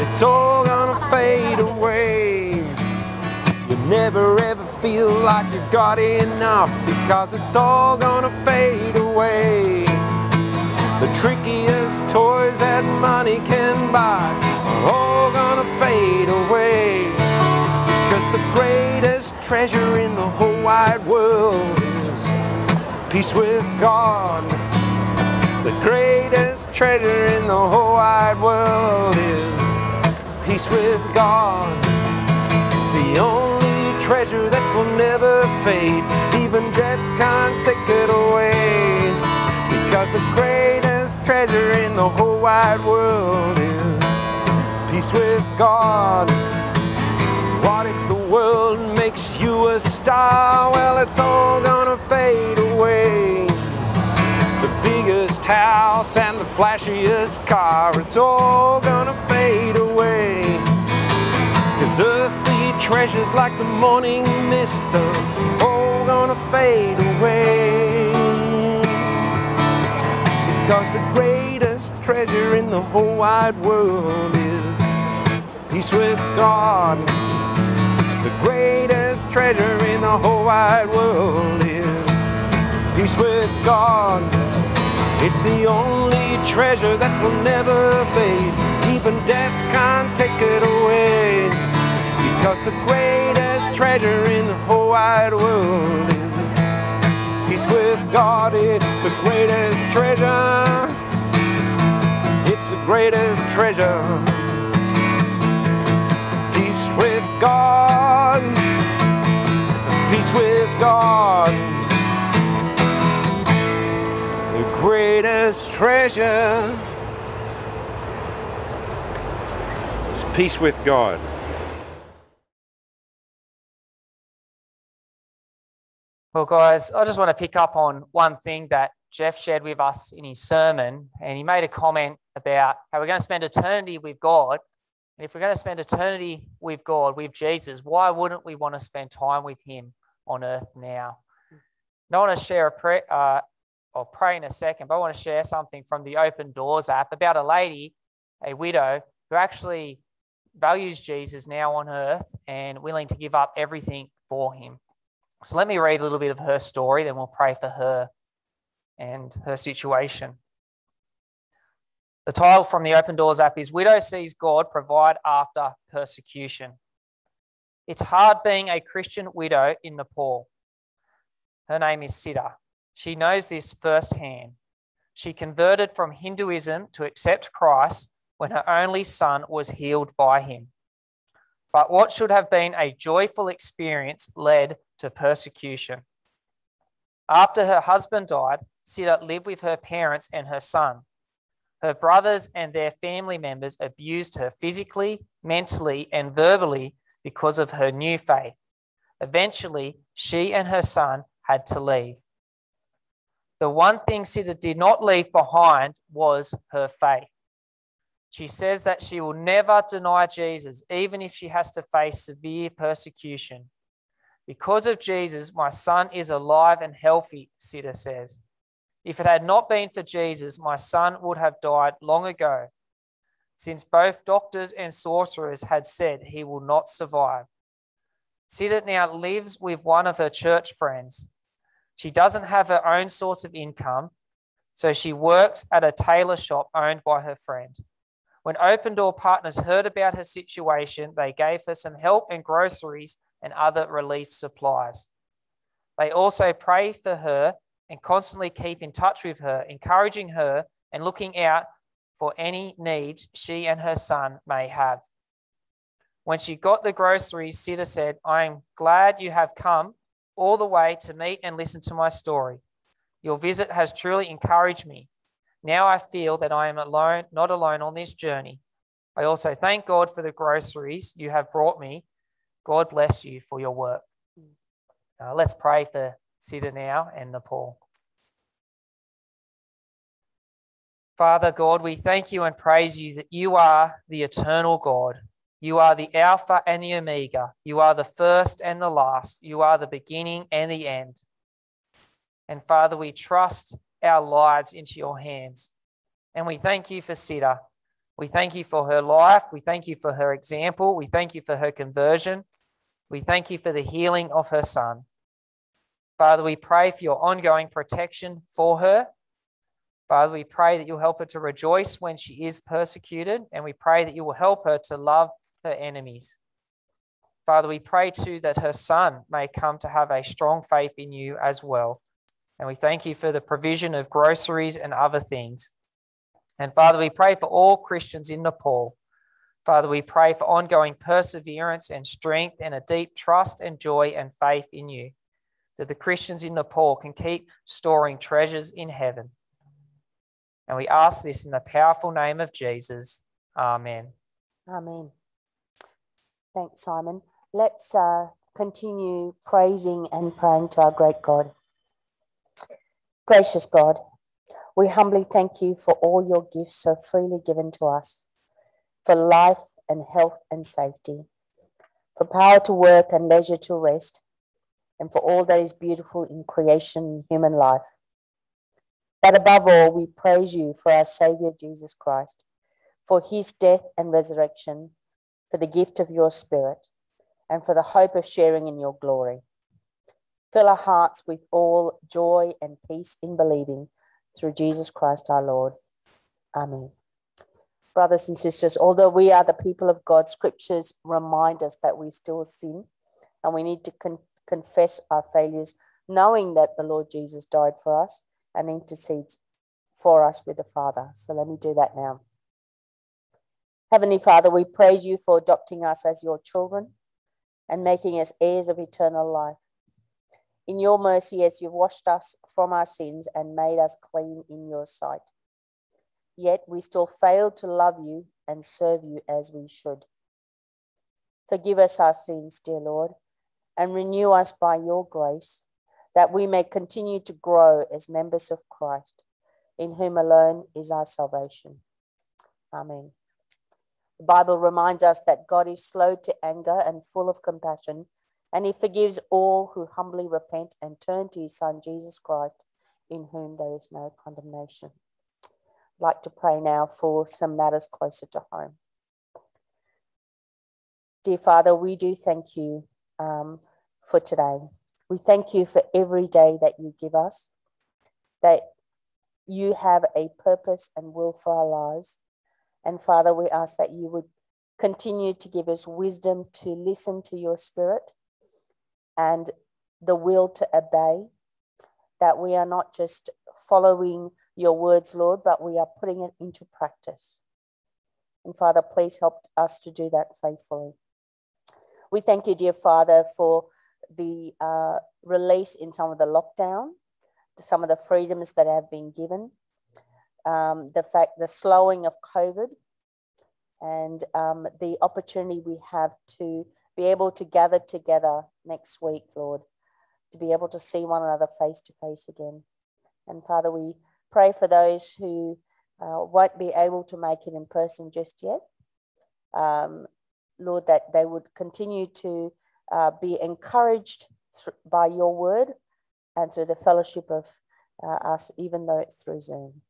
It's all gonna fade away. You never ever feel like you got enough because it's all gonna fade away. The trickiest toys that money can buy are all gonna fade away. Because the greatest treasure in the whole wide world is peace with God. The greatest treasure in the whole wide world is peace with God. It's the only treasure that will never fade. Even death can't take it away. Because the greatest treasure in the whole wide world is peace with God. What if the world makes you a star? Well, it's all gonna fade away. Biggest house and the flashiest car, it's all gonna fade away. Cause earthly treasures like the morning mist are all gonna fade away. Because the greatest treasure in the whole wide world is peace with God. The greatest treasure in the whole wide world is peace with God. It's the only treasure that will never fade. Even death can't take it away. Because the greatest treasure in the whole wide world is peace with God. It's the greatest treasure. It's the greatest treasure. Peace with God. Peace with God. Greatest treasure is peace with God. Well, guys, I just want to pick up on one thing that Geoff shared with us in his sermon. And he made a comment about how we're going to spend eternity with God. And if we're going to spend eternity with God, with Jesus, why wouldn't we want to spend time with him on earth now? And I want to share a, pre- uh, I'll pray in a second, but I want to share something from the Open Doors app about a lady, a widow, who actually values Jesus now on earth and willing to give up everything for him. So let me read a little bit of her story, then we'll pray for her and her situation. The title from the Open Doors app is Widow Sees God Provide After Persecution. It's hard being a Christian widow in Nepal. Her name is Sita. She knows this firsthand. She converted from Hinduism to accept Christ when her only son was healed by him. But what should have been a joyful experience led to persecution. After her husband died, Sita lived with her parents and her son. Her brothers and their family members abused her physically, mentally, and verbally because of her new faith. Eventually, she and her son had to leave. The one thing Sita did not leave behind was her faith. She says that she will never deny Jesus, even if she has to face severe persecution. Because of Jesus, my son is alive and healthy, Sita says. If it had not been for Jesus, my son would have died long ago, since both doctors and sorcerers had said he will not survive. Sita now lives with one of her church friends. She doesn't have her own source of income, so she works at a tailor shop owned by her friend. When Open Door Partners heard about her situation, they gave her some help and groceries and other relief supplies. They also pray for her and constantly keep in touch with her, encouraging her and looking out for any needs she and her son may have. When she got the groceries, Sita said, I am glad you have come all the way to meet and listen to my story. Your visit has truly encouraged me. Now I feel that I am alone, not alone on this journey. I also thank God for the groceries you have brought me God bless you for your work. Uh, let's pray for Sita now and Nepal. Father God, we thank you and praise you that you are the eternal God. You are the Alpha and the Omega. You are the first and the last. You are the beginning and the end. And Father, we trust our lives into your hands. And we thank you for Sita. We thank you for her life. We thank you for her example. We thank you for her conversion. We thank you for the healing of her son. Father, we pray for your ongoing protection for her. Father, we pray that you'll help her to rejoice when she is persecuted, and we pray that you will help her to love her enemies. Father, we pray too that her son may come to have a strong faith in you as well. And we thank you for the provision of groceries and other things. And Father, we pray for all Christians in Nepal Father, we pray for ongoing perseverance and strength and a deep trust and joy and faith in you, that the Christians in Nepal can keep storing treasures in heaven. And we ask this in the powerful name of Jesus. Amen. Amen. Thanks, Simon. Let's uh, continue praising and praying to our great God. Gracious God, we humbly thank you for all your gifts so freely given to us for life and health and safety, for power to work and leisure to rest, and for all that is beautiful in creation and human life. But above all, we praise you for our Savior Jesus Christ, for his death and resurrection, for the gift of your Spirit, and for the hope of sharing in your glory. Fill our hearts with all joy and peace in believing through Jesus Christ our Lord. Amen brothers and sisters, although we are the people of God, scriptures remind us that we still sin and we need to con- confess our failures, knowing that the Lord Jesus died for us and intercedes for us with the Father. So let me do that now. Heavenly Father, we praise you for adopting us as your children and making us heirs of eternal life. In your mercy, as you've washed us from our sins and made us clean in your sight yet we still fail to love you and serve you as we should. Forgive us our sins, dear Lord, and renew us by your grace, that we may continue to grow as members of Christ, in whom alone is our salvation. Amen. Bible reminds us that God is slow to anger and full of compassion, and he forgives all who humbly repent and turn to his Son, Jesus Christ, in whom there is no condemnation. I'd like to pray now for some matters closer to home. Dear Father, we do thank you um, for today. We thank you for every day that you give us, that you have a purpose and will for our lives. And Father, we ask that you would continue to give us wisdom to listen to your spirit and the will to obey, that we are not just following your words, Lord, but we are putting it into practice. And Father, please help us to do that faithfully. We thank you, dear Father, for the uh, release in some of the lockdown, some of the freedoms that have been given, um, the fact, the slowing of COVID, and um, the opportunity we have to be able to gather together next week, Lord, to be able to see one another face to face again. And Father, we pray for those who uh, won't be able to make it in person just yet. Um, Lord, that they would continue to uh, be encouraged thr- by your word and through the fellowship of uh, us, even though it's through Zoom.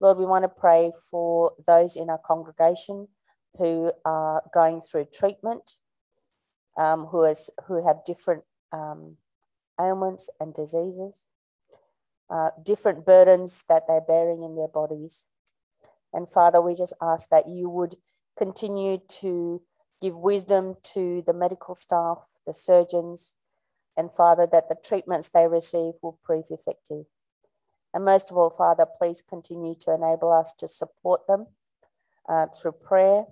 Lord, we want to pray for those in our congregation who are going through treatment, um, who, is, who have different um, ailments and diseases, uh, different burdens that they're bearing in their bodies. And Father, we just ask that you would continue to give wisdom to the medical staff, the surgeons, and Father, that the treatments they receive will prove effective. And most of all, Father, please continue to enable us to support them uh, through prayer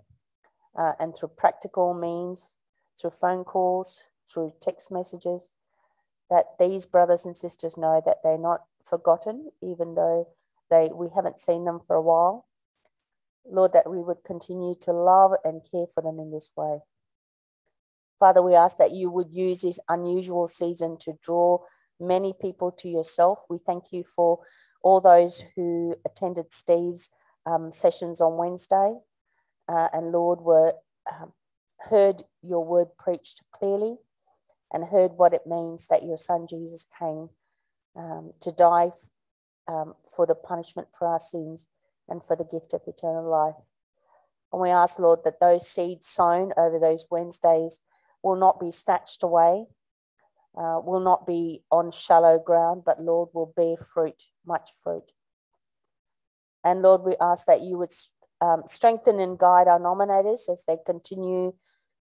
uh, and through practical means, through phone calls, through text messages, that these brothers and sisters know that they're not forgotten, even though they we haven't seen them for a while. Lord, that we would continue to love and care for them in this way. Father, we ask that you would use this unusual season to draw many people to yourself. We thank you for all those who attended Steve's um, sessions on Wednesday, uh, and Lord, were um, heard your word preached clearly, and heard what it means that your Son Jesus came um, to die um, for the punishment for our sins and for the gift of eternal life. And we ask, Lord, that those seeds sown over those Wednesdays will not be snatched away, uh, will not be on shallow ground, but Lord, will bear fruit, much fruit. And Lord, we ask that you would um, strengthen and guide our nominators as they continue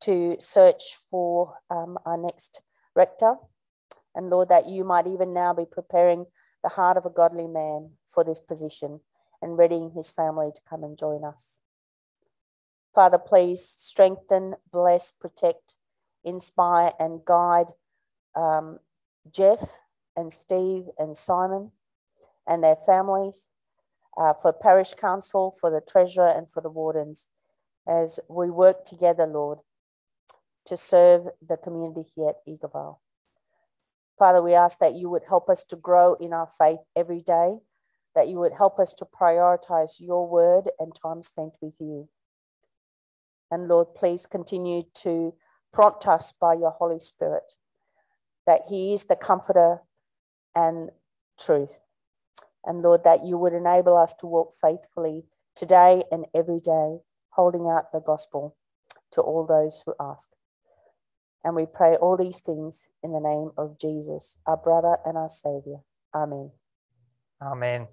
to search for um, our next rector. And Lord, that you might even now be preparing the heart of a godly man for this position and readying his family to come and join us. Father, please strengthen, bless, protect, inspire, and guide um, Geoff and Steve and Simon and their families, uh, for parish council, for the treasurer, and for the wardens as we work together, Lord, to serve the community here at Eagle Vale. Father, we ask that you would help us to grow in our faith every day, that you would help us to prioritize your word and time spent with you. And Lord, please continue to prompt us by your Holy Spirit that He is the comforter and truth. And Lord, that you would enable us to walk faithfully today and every day, holding out the gospel to all those who ask. And we pray all these things in the name of Jesus, our brother and our Savior. Amen. Amen.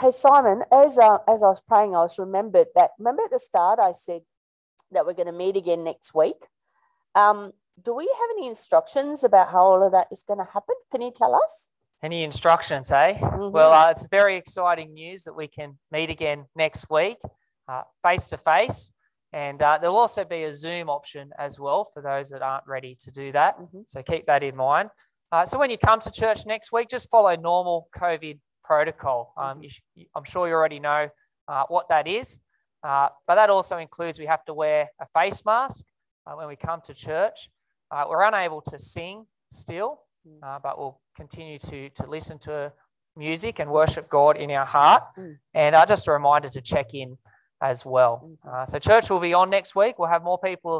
Hey Simon, as uh, as I was praying, I was remembered that remember at the start I said that we're going to meet again next week. Um, do we have any instructions about how all of that is going to happen? Can you tell us? Any instructions, eh? Mhm. Well, uh, it's very exciting news that we can meet again next week, face to face. And uh, there'll also be a Zoom option as well for those that aren't ready to do that. Mhm. So keep that in mind. Uh, so when you come to church next week, just follow normal COVID protocol. Um, you sh- I'm sure you already know uh, what that is. Uh, but that also includes we have to wear a face mask when we come to church. Uh, we're unable to sing still, uh, but we'll continue to, to listen to music and worship God in our heart. Mm. And uh, just a reminder to check in as well. Uh, so, church will be on next week. We'll have more people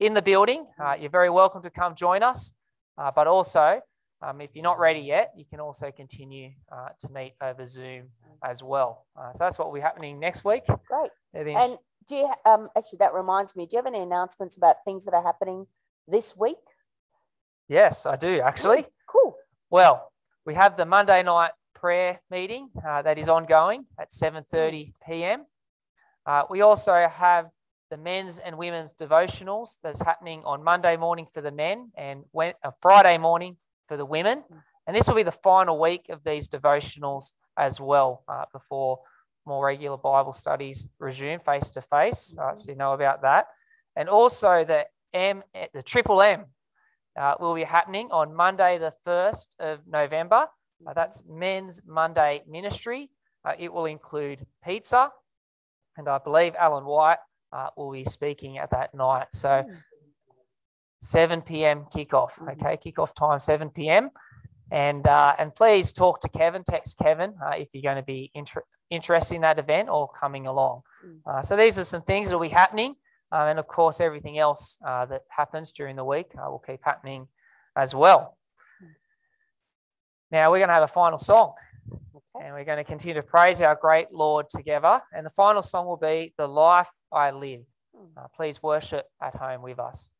in the building. Uh, you're very welcome to come join us. Uh, but also, Um, if you're not ready yet, you can also continue uh, to meet over Zoom as well. Uh, so that's what will be happening next week. Great. And do you, um, actually, that reminds me, do you have any announcements about things that are happening this week? yes, I do actually. Cool. Well, we have the Monday night prayer meeting uh, that is ongoing at 7:30 p.m. Uh, we also have the men's and women's devotionals that's happening on Monday morning for the men and when, uh, Friday morning for the women. And this will be the final week of these devotionals as well uh, before more regular Bible studies resume face to face. uh, So you know about that. And also the M, the Triple M uh, will be happening on Monday, the 1st of November. Uh, that's Men's Monday Ministry. Uh, it will include pizza, and I believe Alan White uh, will be speaking at that night. So 7 p.m. kickoff. Okay, kickoff time 7 p.m. And uh, and please talk to Kevin. Text Kevin uh, if you're going to be inter- interested in that event or coming along. Uh, so these are some things that will be happening. Um, and of course, everything else uh, that happens during the week uh, will keep happening as well. Now, we're going to have a final song Okay. and we're going to continue to praise our great Lord together. And the final song will be The Life I Live. Uh, please worship at home with us.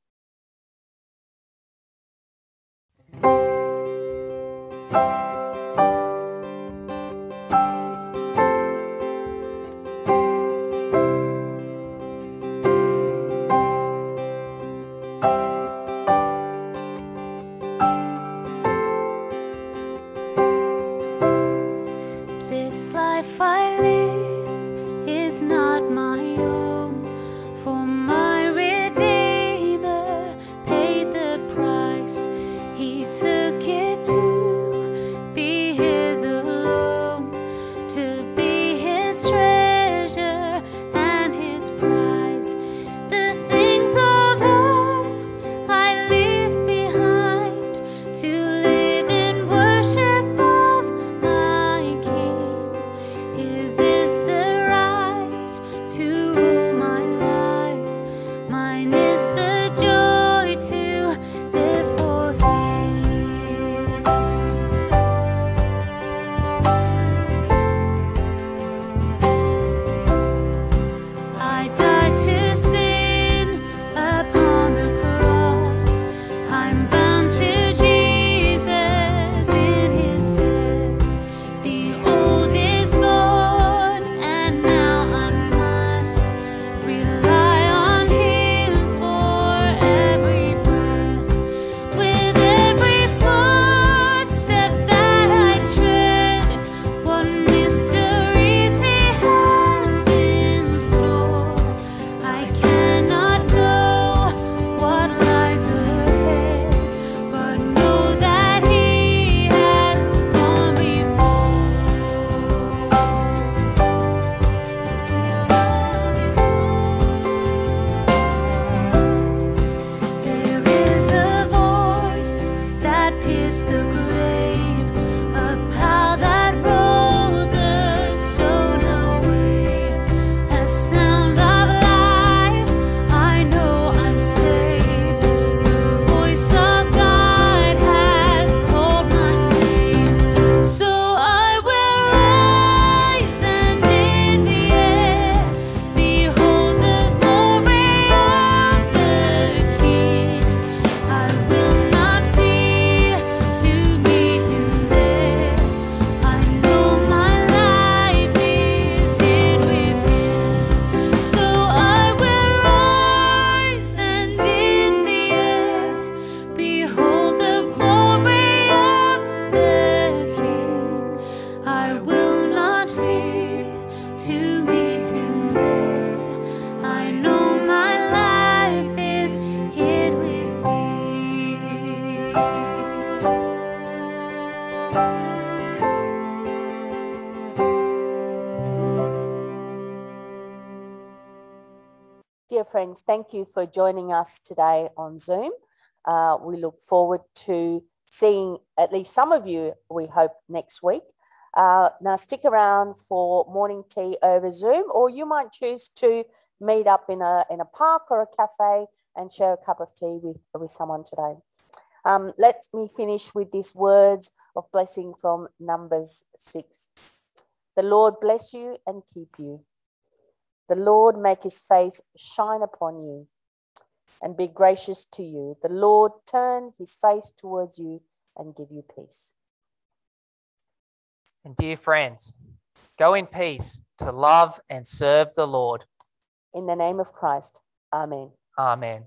Friends, thank you for joining us today on Zoom. Uh, we look forward to seeing at least some of you, we hope, next week. Uh, now, stick around for morning tea over Zoom, or you might choose to meet up in a, in a park or a cafe and share a cup of tea with, with someone today. Um, let me finish with these words of blessing from Numbers 6. The Lord bless you and keep you. The Lord make his face shine upon you and be gracious to you. The Lord turn his face towards you and give you peace. And dear friends, go in peace to love and serve the Lord. In the name of Christ, Amen. Amen.